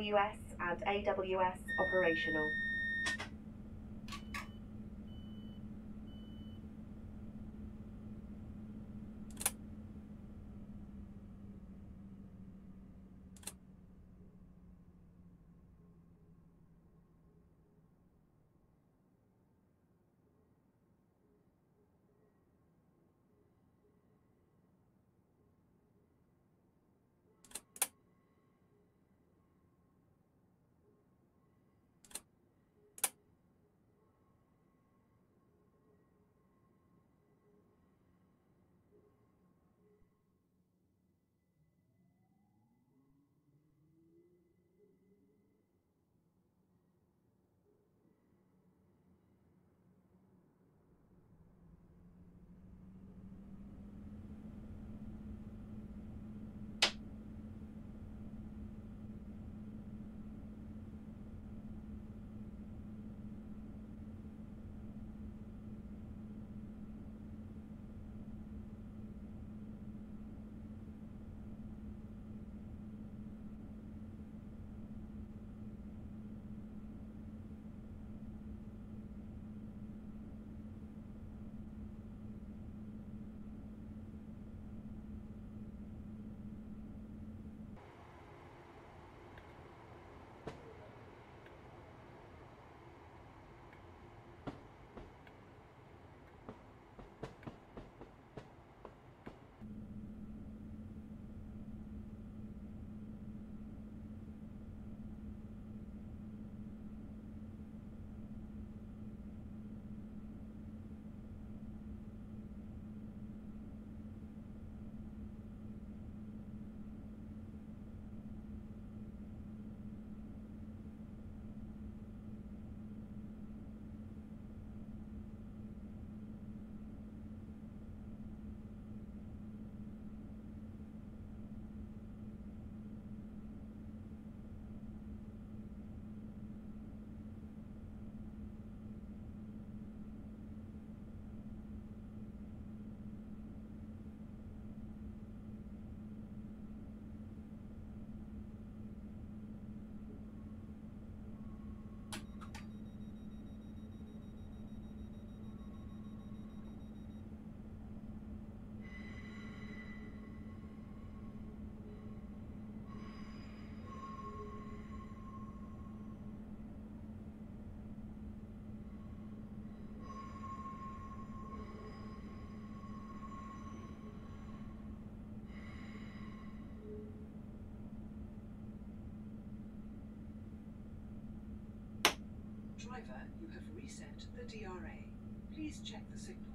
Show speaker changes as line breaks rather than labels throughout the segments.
AWS and AWS operational.
Driver, you have reset the DRA. Please check the signal.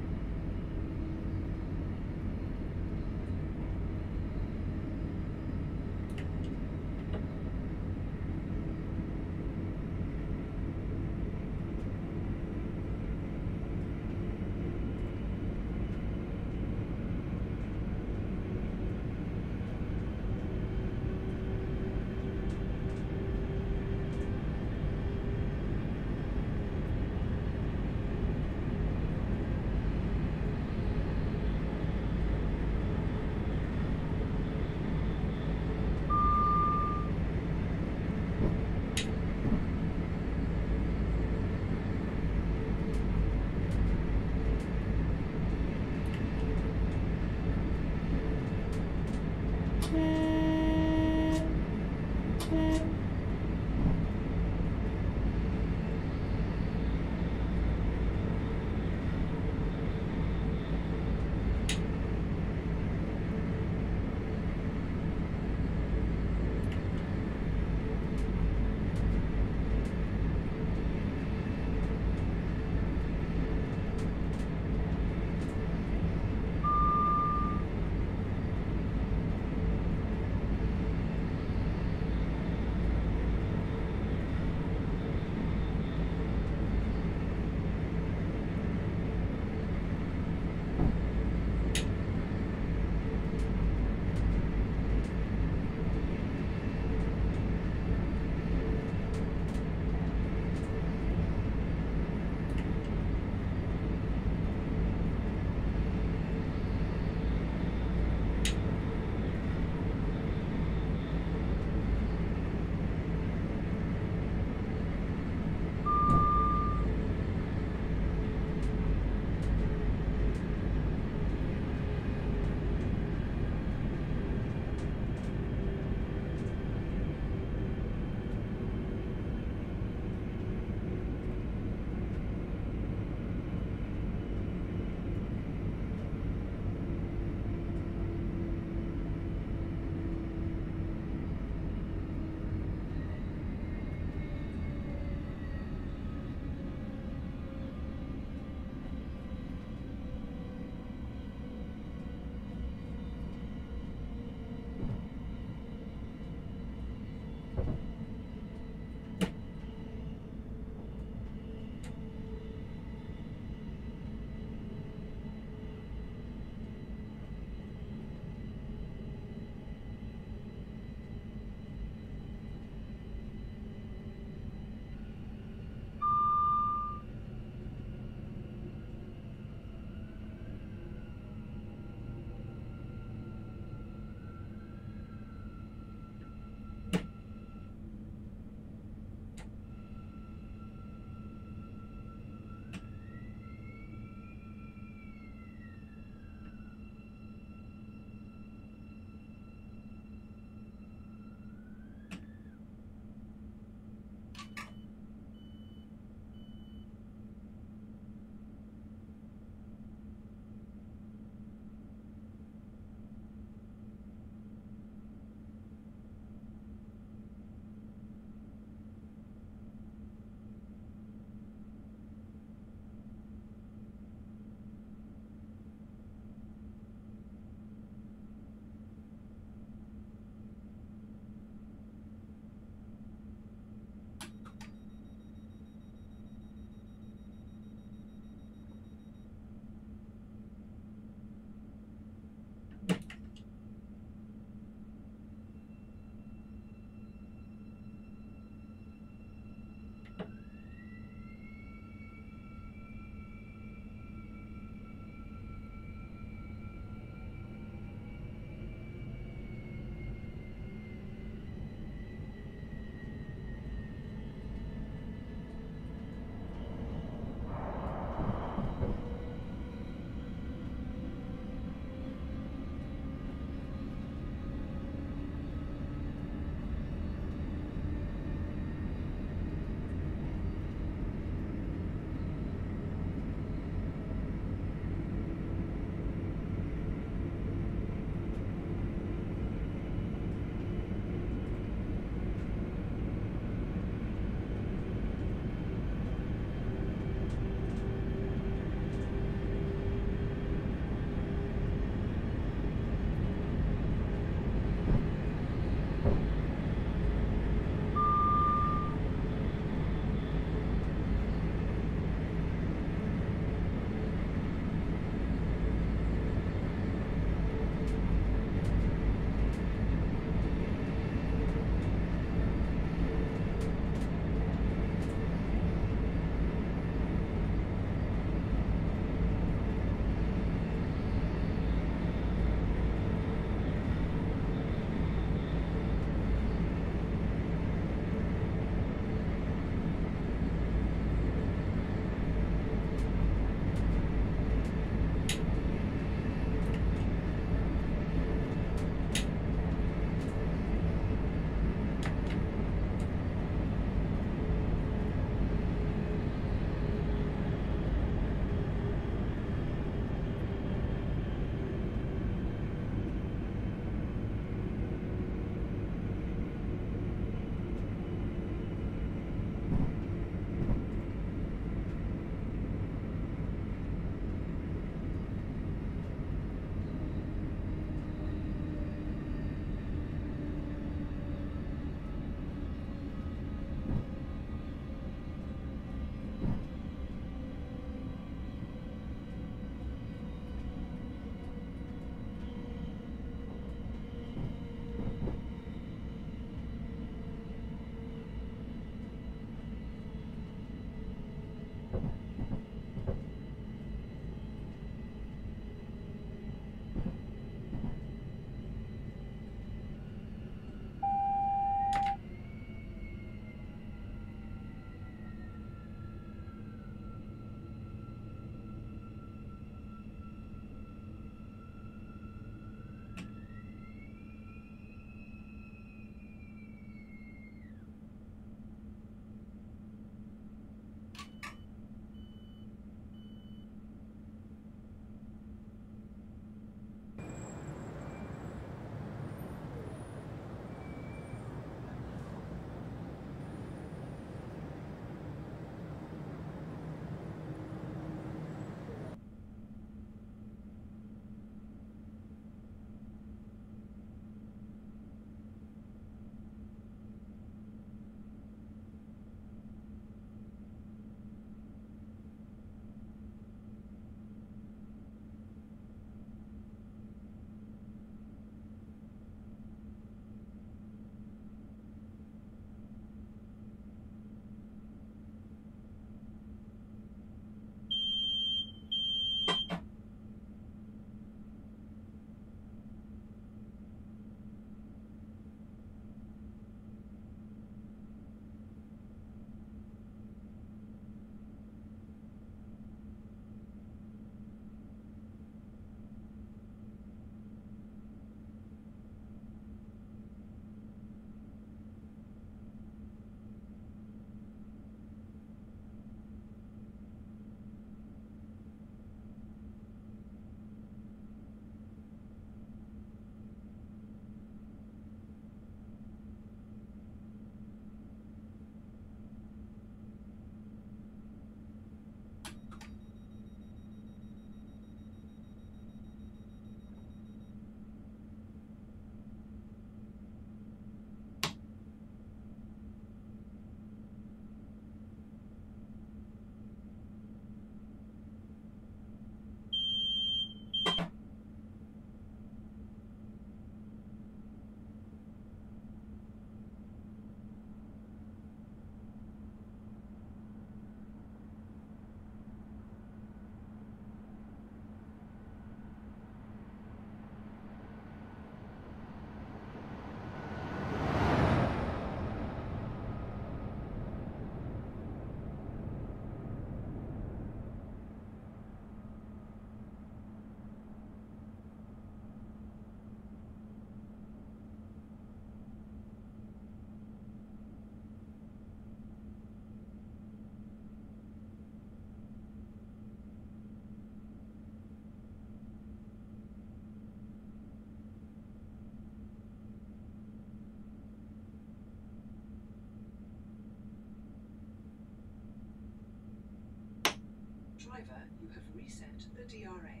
Driver, you have reset the DRA.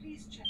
Please check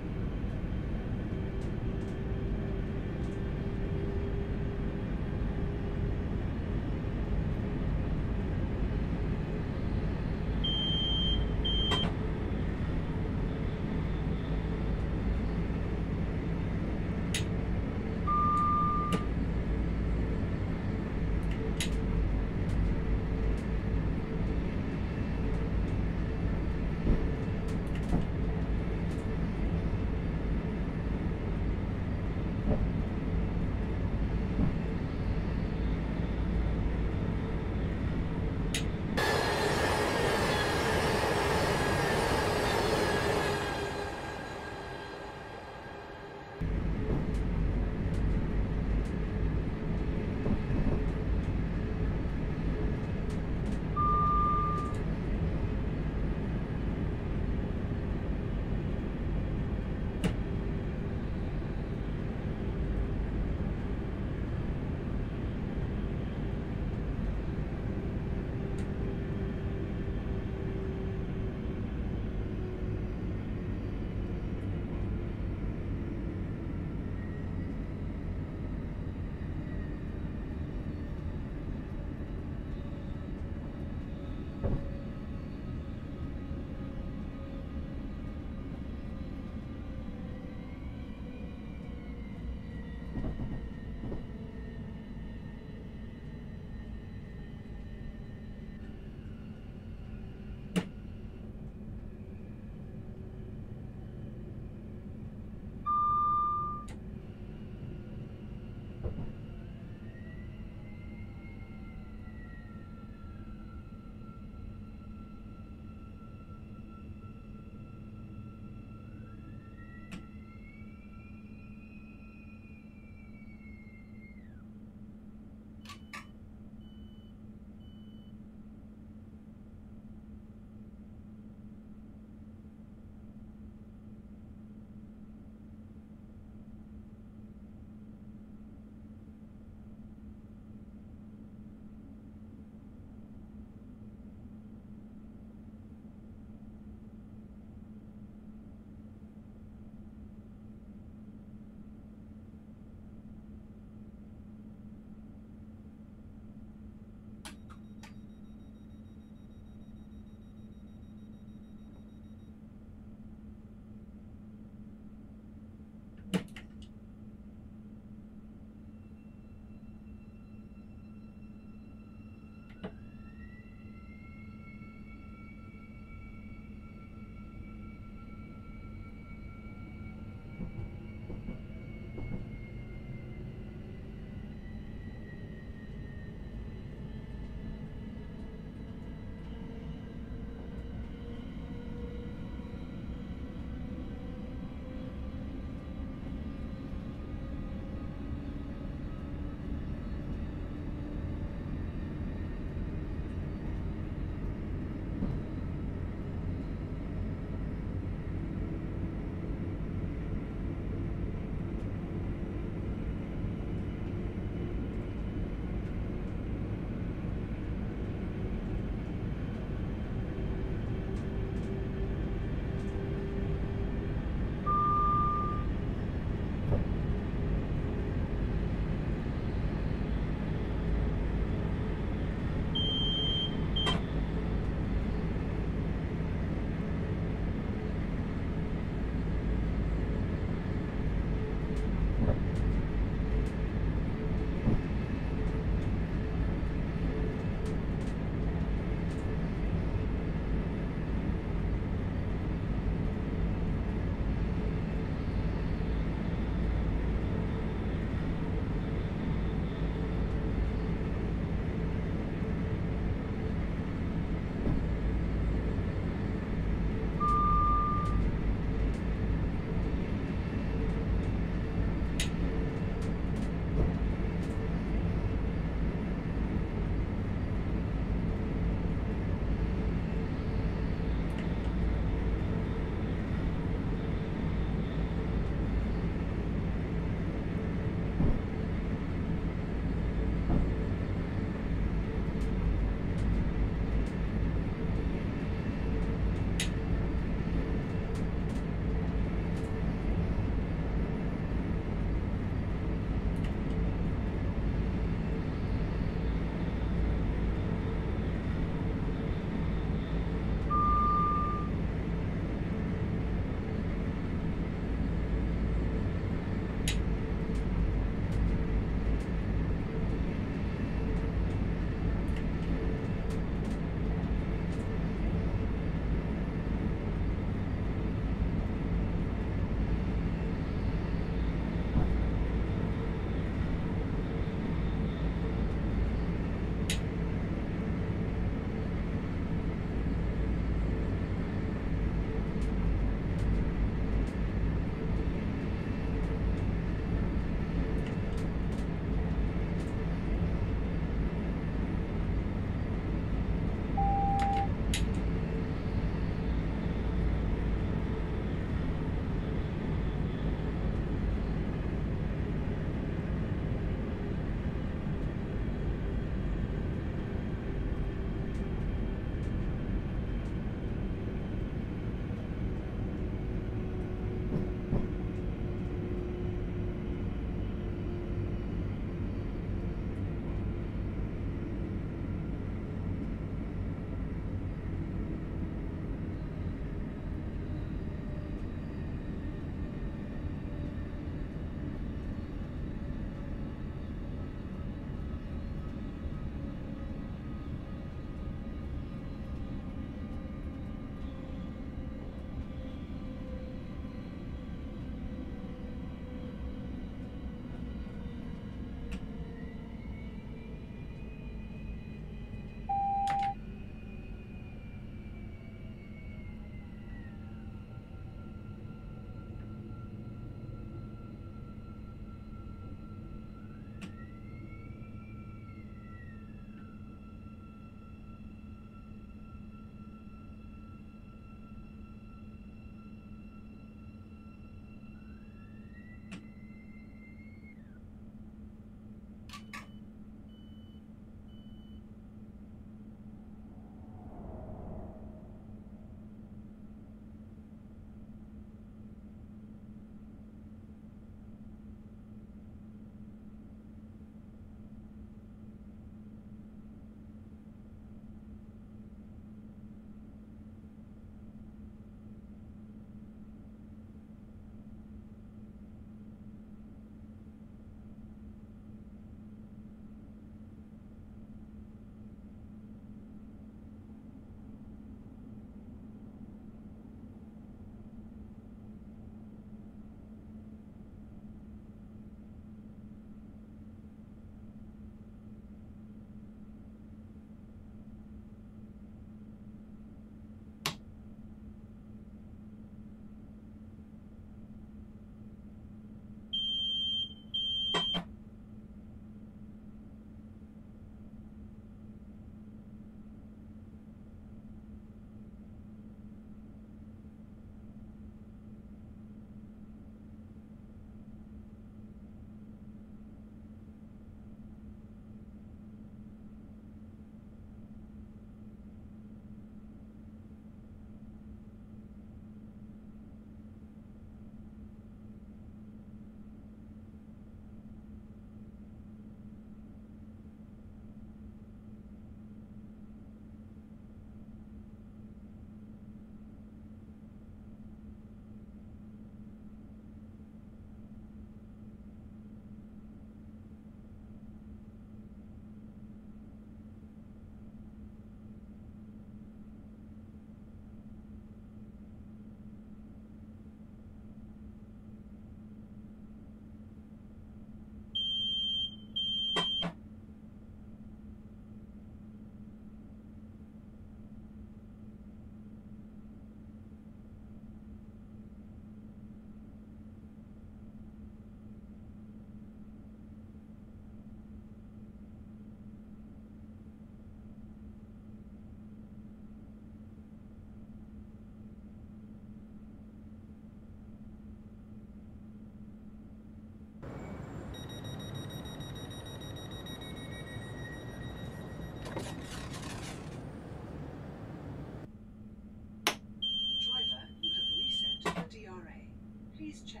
Please check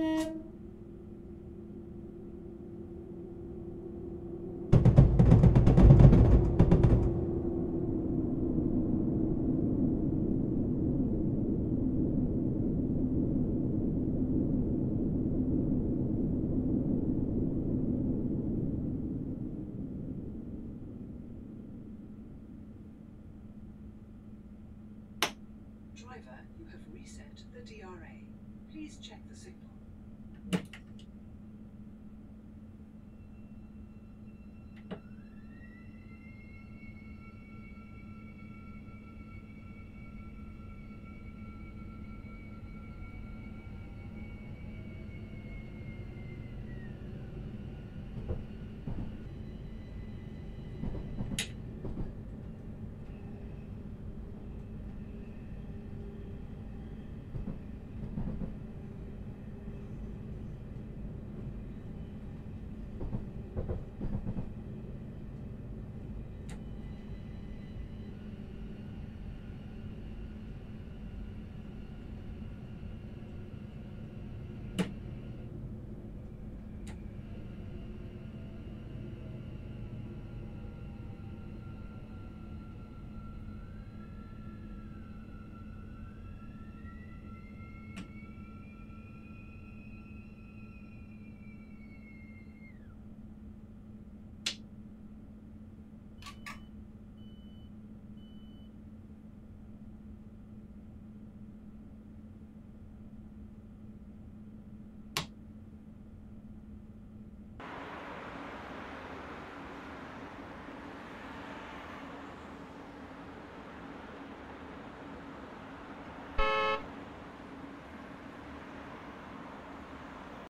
Mm-hmm.